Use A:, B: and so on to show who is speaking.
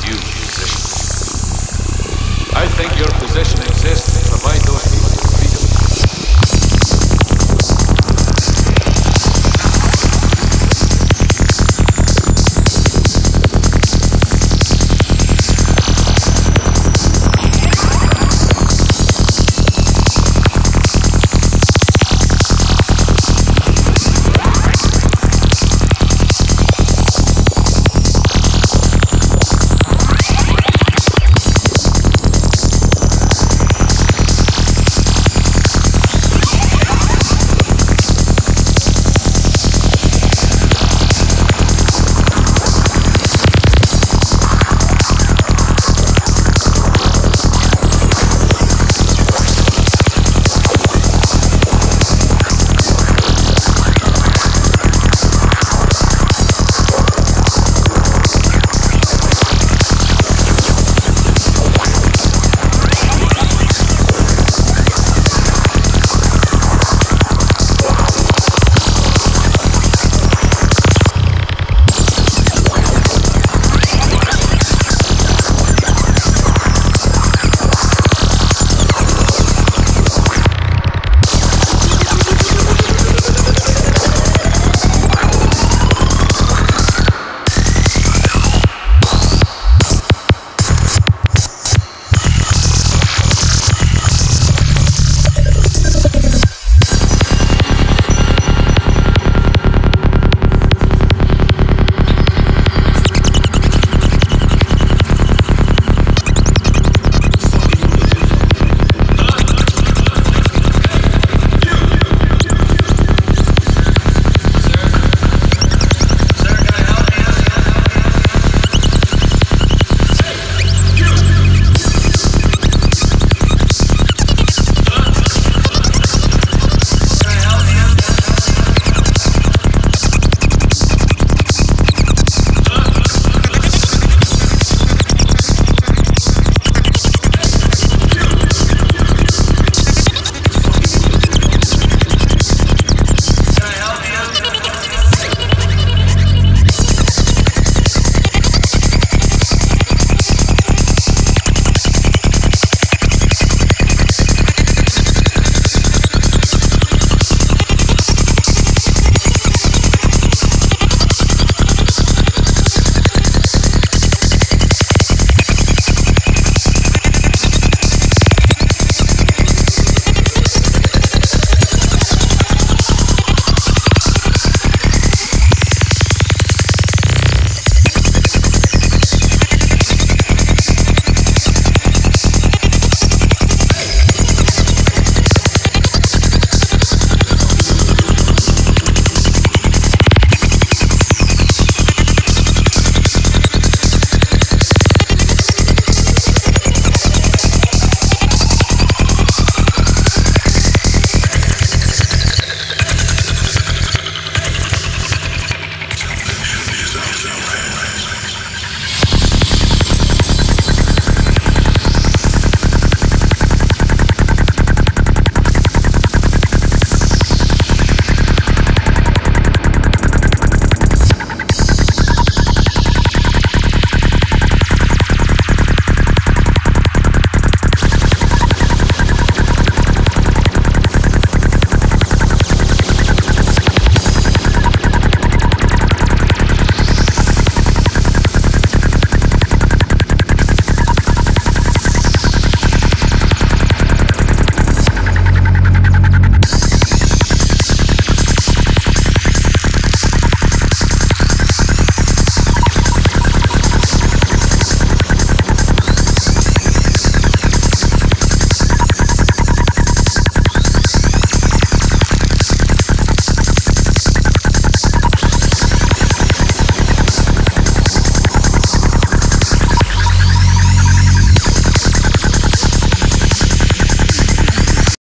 A: do, musician. I think your position exists to provide those